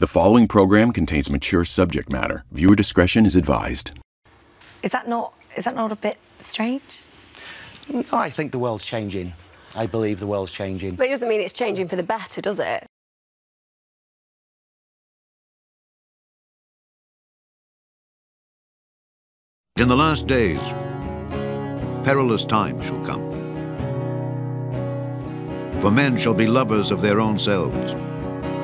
The following program contains mature subject matter. Viewer discretion is advised. Is that not is that not a bit strange? I think the world's changing. I believe the world's changing. But it doesn't mean it's changing for the better, does it? In the last days, perilous times shall come. For men shall be lovers of their own selves,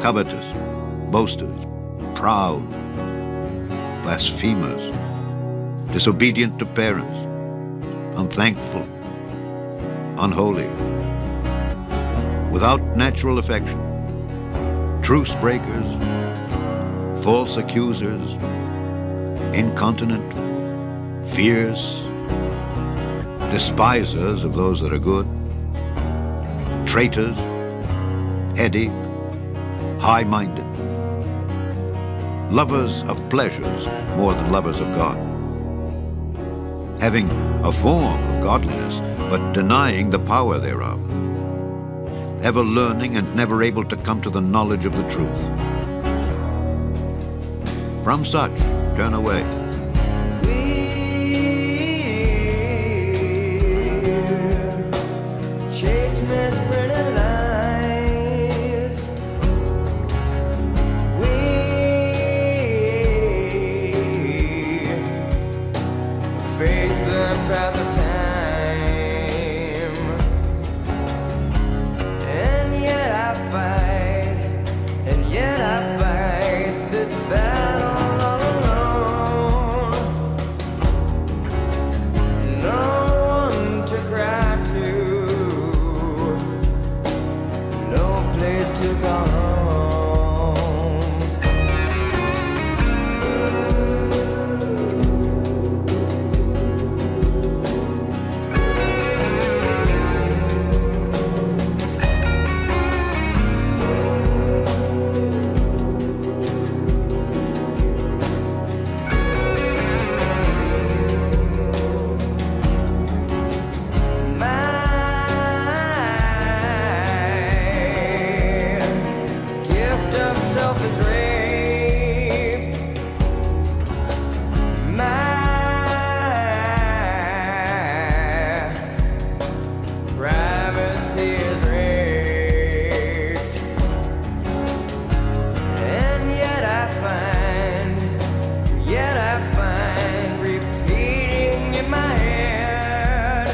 covetous, boasters, proud, blasphemers, disobedient to parents, unthankful, unholy, without natural affection, truce breakers, false accusers, incontinent, fierce, despisers of those that are good, traitors, heady, high-minded, lovers of pleasures more than lovers of God, having a form of godliness, but denying the power thereof, ever learning and never able to come to the knowledge of the truth. From such, turn away. Chase misprinted lies. Raped. My privacy is raped. And yet I find, yet I find repeating in my head.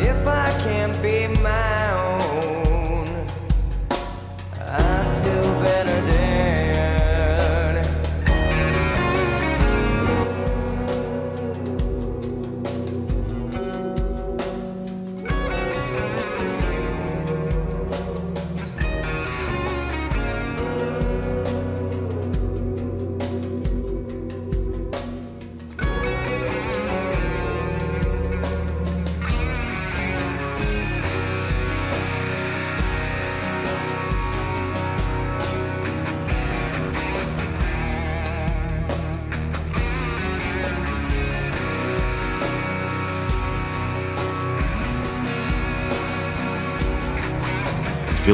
If I can't be my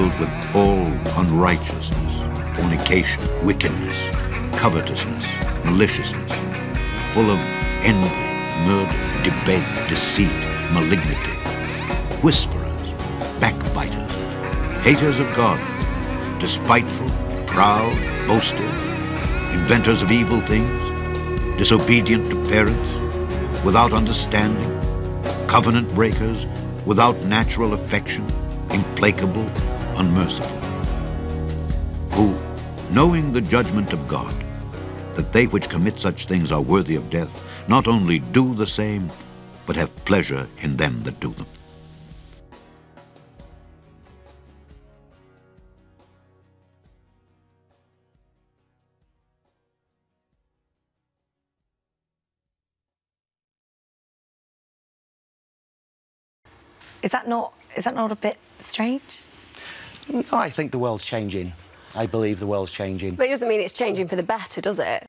filled with all unrighteousness, fornication, wickedness, covetousness, maliciousness, full of envy, murder, debate, deceit, malignity, whisperers, backbiters, haters of God, despiteful, proud, boasters, inventors of evil things, disobedient to parents, without understanding, covenant breakers, without natural affection, implacable, unmerciful, who, knowing the judgment of God, that they which commit such things are worthy of death, not only do the same, but have pleasure in them that do them. Is that not is that not a bit strange? I think the world's changing. I believe the world's changing. But it doesn't mean it's changing for the better, does it?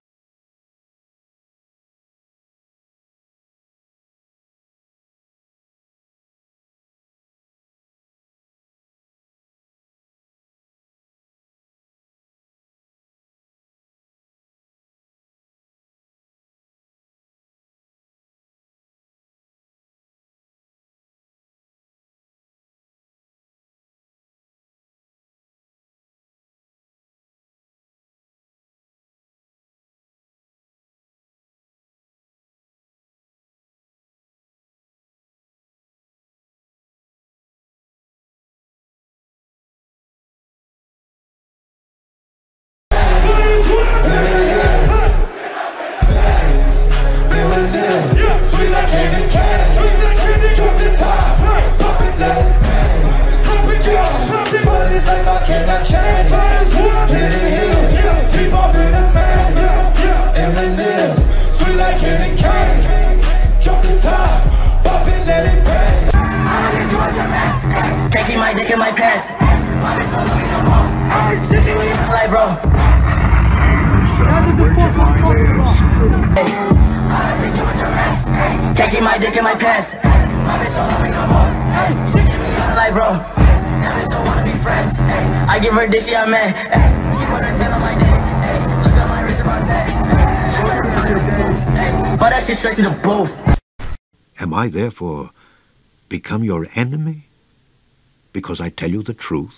Like rest. Taking my dick in my pants. My bitch don't love me no more. She me my life, bro. That bitch don't wanna be friends. I give her dick, she a man. She put her 10 on my dick. Look at my wrist that. Hey, but that shit straight to the booth. Am I therefore become your enemy? Because I tell you the truth?